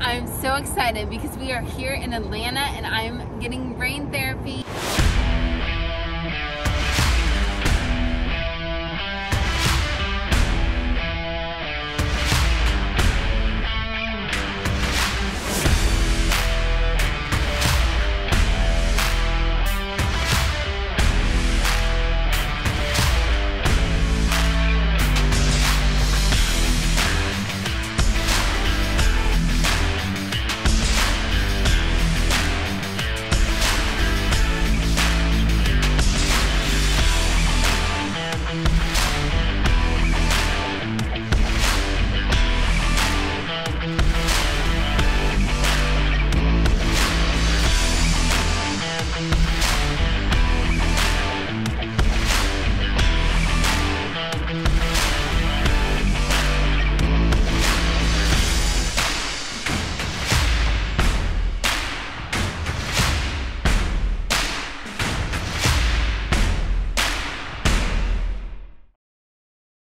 I'm so excited because we are here in Atlanta and I'm getting brain therapy.